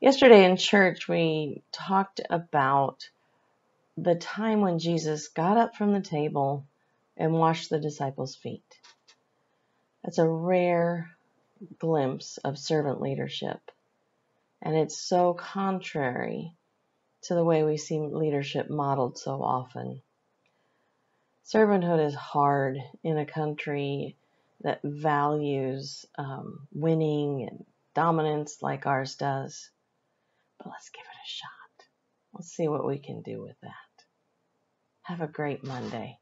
Yesterday in church, we talked about the time when Jesus got up from the table and washed the disciples' feet. That's a rare glimpse of servant leadership. And it's so contrary to the way we see leadership modeled so often. Servanthood is hard in a country that values um, winning and dominance like ours does. But let's give it a shot. Let's see what we can do with that. Have a great Monday.